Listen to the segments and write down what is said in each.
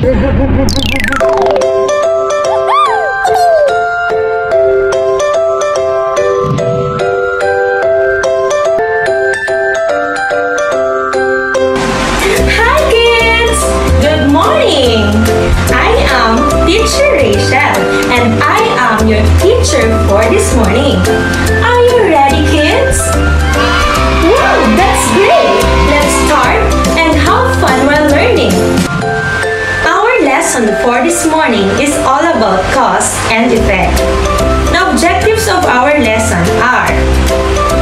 Teacher Rachel and I am your teacher for this morning. Lesson for this morning is all about cause and effect. The objectives of our lesson are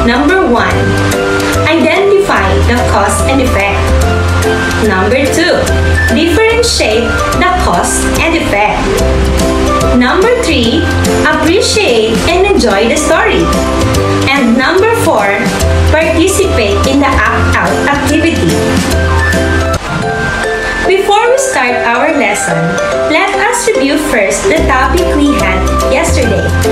Number 1. Identify the cause and effect. Number 2. Differentiate the cause and effect. Number 3. Appreciate and enjoy the story. And number 4. Participate in the act out activity. Before we start our lesson, let us review first the topic we had yesterday.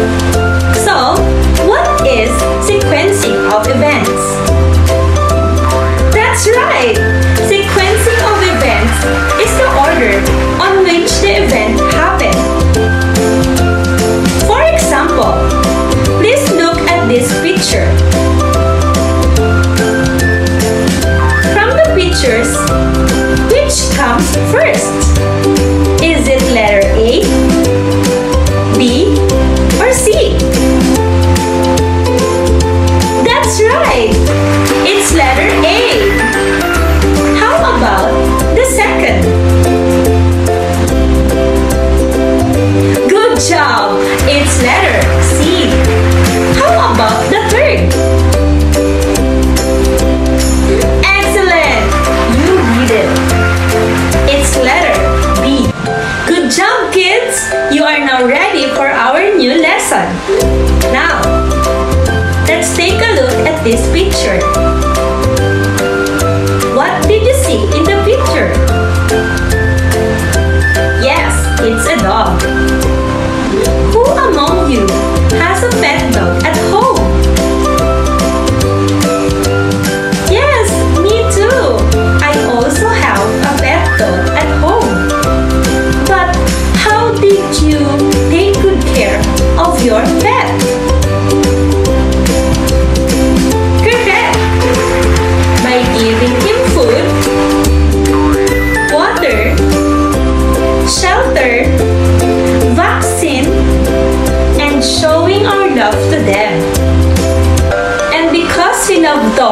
That's right!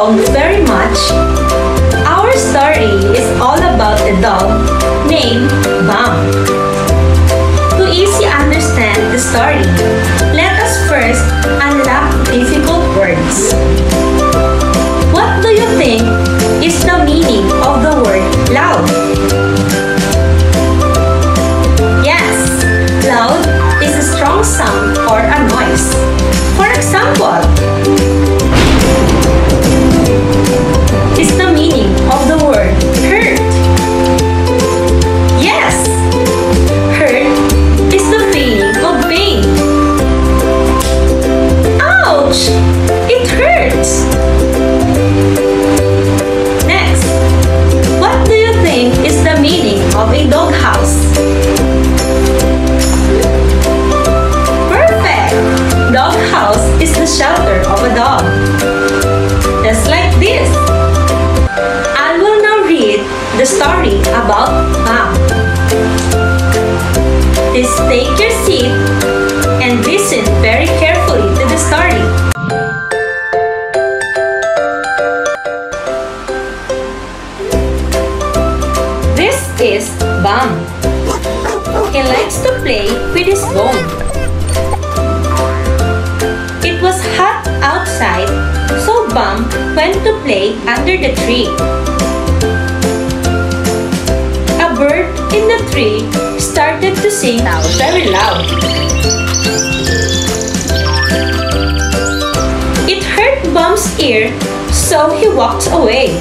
Dogs very much, our story is all about a dog named Bam. To easily understand the story, let us first unlock difficult words. What do you think is the meaning of the word loud? Shelter of a dog. Just like this. I will now read the story about Bam. Please take your seat and listen very carefully to the story. This is Bam. He likes to play with his bone. Went to play under the tree. A bird in the tree started to sing very loud. It hurt Bam's ear, so he walked away.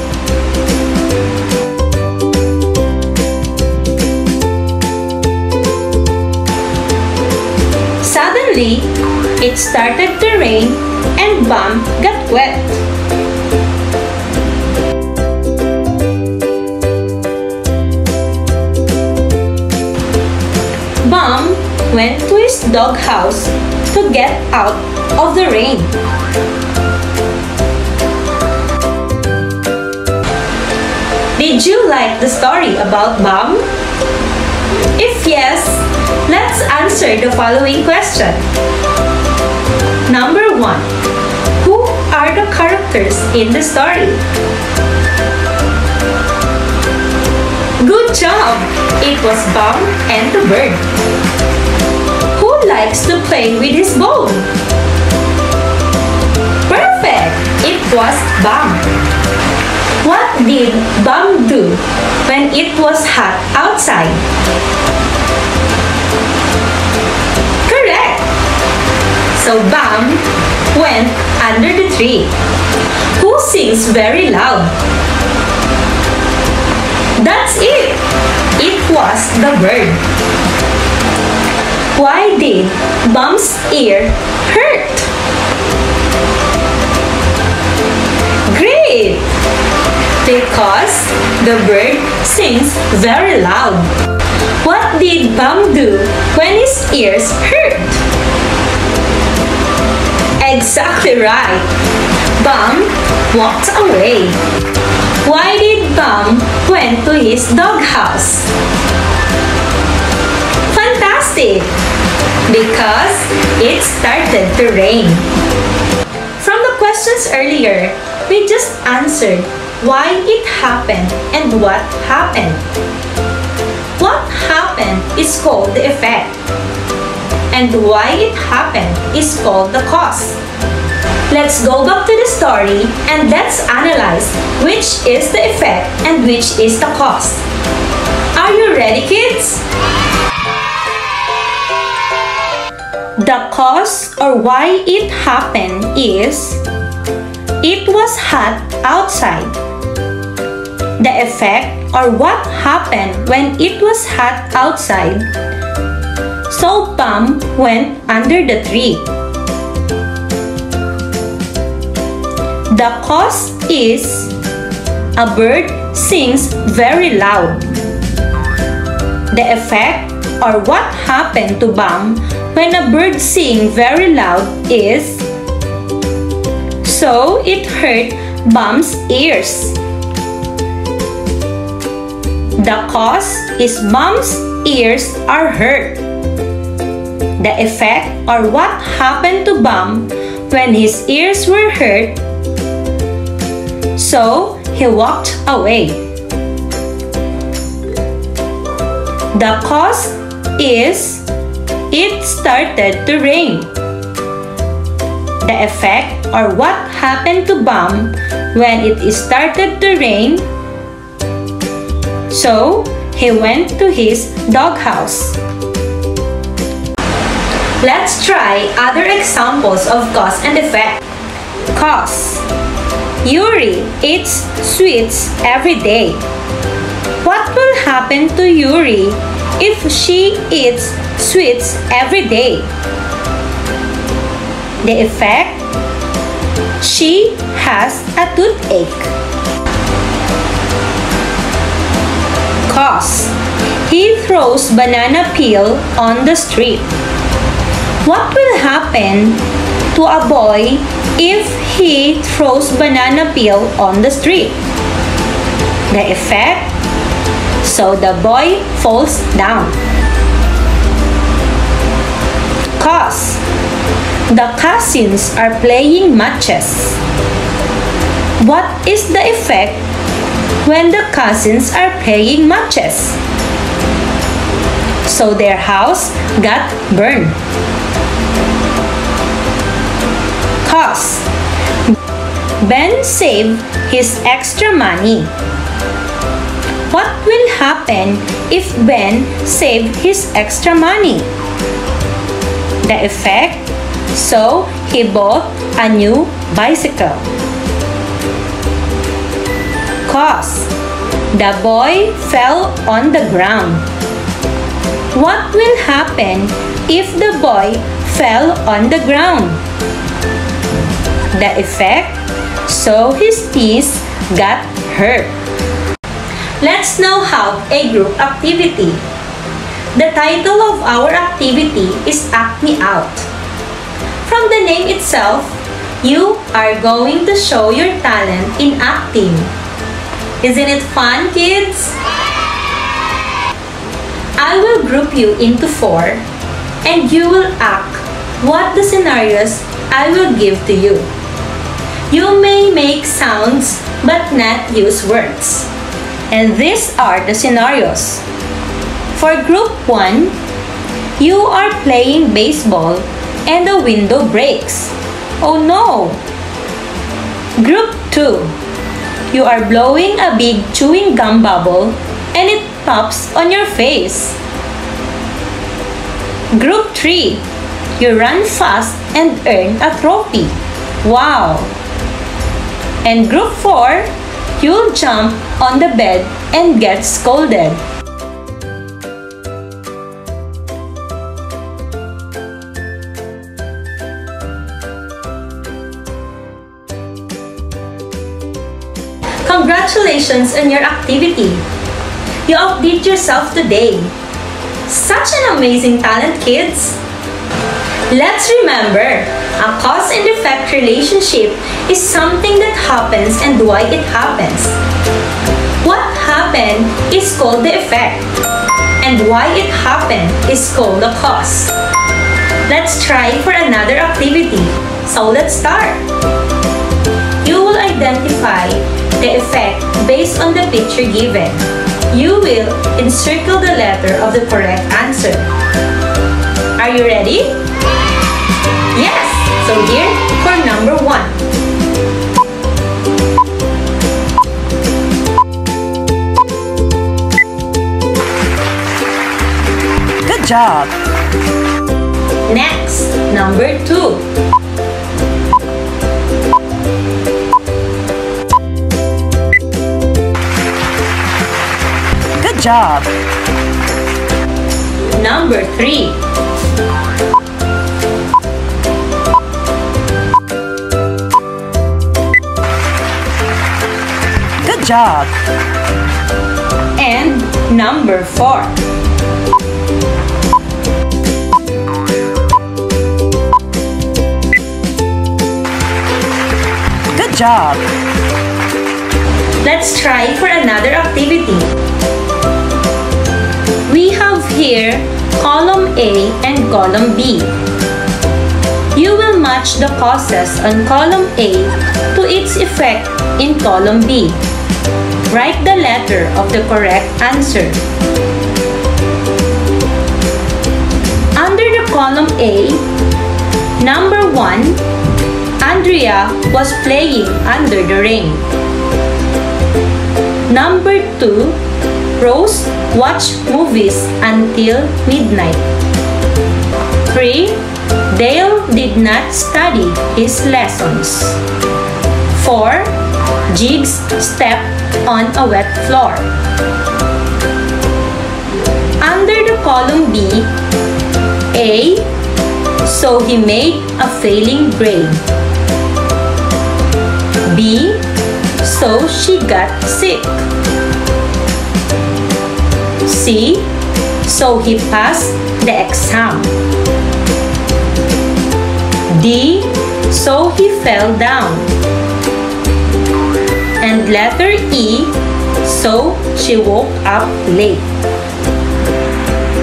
Suddenly, it started to rain and Bam got wet. Went to his doghouse to get out of the rain. Did you like the story about Bam? If yes, let's answer the following question. Number 1. Who are the characters in the story? Good job! It was Bam and the bird. Likes to play with his bone? Perfect! It was Bam. What did Bam do when it was hot outside? Correct! So Bam went under the tree. Who sings very loud? That's it! It was the bird. Why did Bam's ear hurt? Great! because the bird sings very loud. What did Bam do when his ears hurt? Exactly right. Bam walked away. Why did Bam went to his doghouse? Because it started to rain. From the questions earlier, we just answered why it happened and what happened. What happened is called the effect, and why it happened is called the cause. Let's go back to the story and let's analyze which is the effect and which is the cause. Are you ready, kids? The cause or why it happened is it was hot outside. The effect or what happened when it was hot outside. So Bam went under the tree. The cause is a bird sings very loud. The effect or what happened to Bam when a bird sing very loud is so it hurt Bam's ears. The cause is Bam's ears are hurt. The effect or what happened to Bam when his ears were hurt. So he walked away. The cause is it started to rain. The effect or what happened to Bam when it started to rain so he went to his doghouse. Let's try other examples of cause and effect. Cause Yuri eats sweets every day. What will happen to Yuri if she eats sweets every day? The effect She has a toothache. cause. He throws banana peel on the street. What will happen to a boy if he throws banana peel on the street? The effect? So the boy falls down. Cause the cousins are playing matches. What is the effect when the cousins are playing matches. So their house got burned. Cause Ben saved his extra money. What will happen if Ben saved his extra money? The effect? So he bought a new bicycle cause. The boy fell on the ground. What will happen if the boy fell on the ground? The effect, so his knees got hurt. Let's now have a group activity. The title of our activity is Act Me Out. From the name itself, you are going to show your talent in acting. Isn't it fun, kids? I will group you into four and you will act what the scenarios I will give to you. You may make sounds but not use words. And these are the scenarios. For group 1, you are playing baseball and the window breaks. Oh no! Group 2, you are blowing a big chewing gum bubble and it pops on your face. Group 3, you run fast and earn a trophy. Wow! And group 4, you'll jump on the bed and get scolded. Congratulations on your activity! You outdid yourself today. Such an amazing talent, kids! Let's remember, a cause and effect relationship is something that happens and why it happens. What happened is called the effect, and why it happened is called the cause. Let's try for another activity. So let's start. You will identify the effect based on the picture given. You will encircle the letter of the correct answer. Are you ready? Yes! So here for number one. Good job! Next, number two. Good job! Number three. Job! And number four. Good job! Let's try for another activity. We have here column A and column B. You will match the causes on column A to its effect in column B. Write the letter of the correct answer. Under the column A, number 1, Andrea was playing under the rain. Number 2, Rose watched movies until midnight. 3. Dale did not study his lessons. 4. Jigs stepped on a wet floor. Under the column B, A, so he made a failing grade. B, so she got sick. C, so he passed the exam. D, so he fell down letter E, so she woke up late.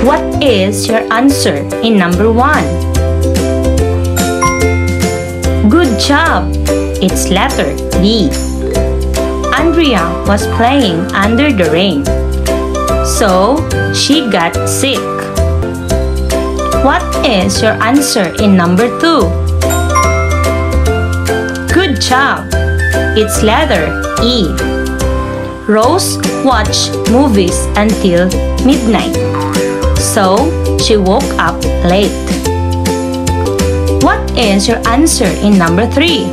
What is your answer in number 1? Good job! It's letter D. Andrea was playing under the rain. So, she got sick. What is your answer in number 2? Good job! It's letter E. Rose watched movies until midnight, so she woke up late. What is your answer in number 3?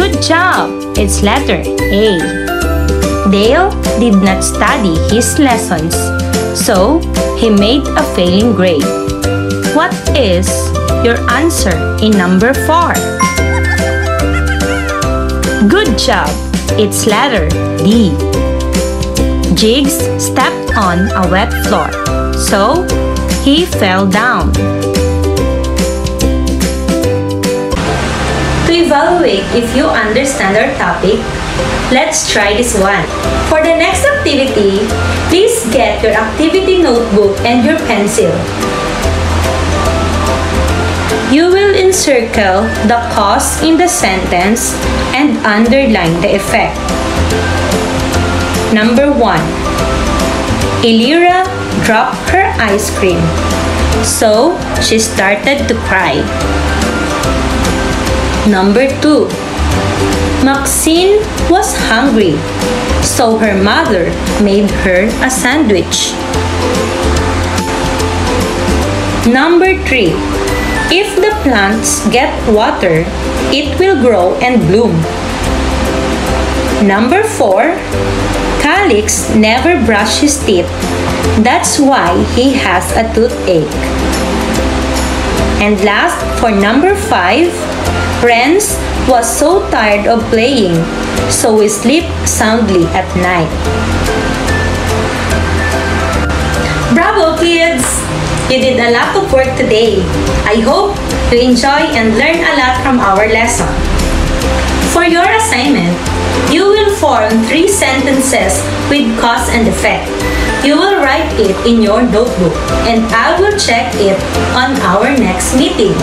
Good job! It's letter A. Dale did not study his lessons, so he made a failing grade. What is your answer in number 4? Job! It's letter D. Jigs stepped on a wet floor, so he fell down. To evaluate if you understand our topic, let's try this one. For the next activity, please get your activity notebook and your pencil. You will encircle the cause in the sentence and underline the effect. Number 1. Elira dropped her ice cream, so she started to cry. Number 2. Maxine was hungry, so her mother made her a sandwich. Number 3. If the plants get water, it will grow and bloom. Number 4. Calix never brushed his teeth. That's why he has a toothache. And last, for number 5, Renz was so tired of playing, so he slept soundly at night. Bravo, kids! You did a lot of work today. I hope you enjoy and learn a lot from our lesson. For your assignment, you will form three sentences with cause and effect. You will write it in your notebook and I will check it on our next meeting.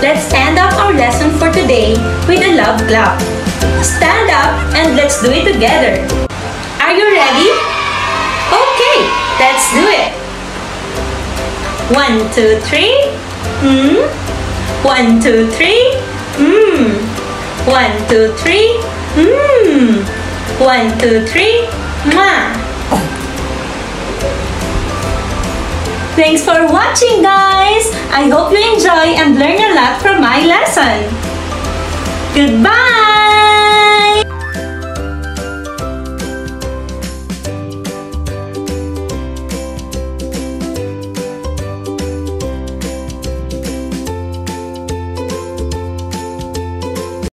Let's end up our lesson for today with a love clap. Stand up and let's do it together. Are you ready? Okay, let's do it. One, two, three. Hmm. One, two, three. Hmm. One, two, three. Hmm. One, two, three. Ma. Thanks for watching, guys. I hope you enjoy and learn a lot from my lesson. Goodbye.